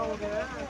Okay.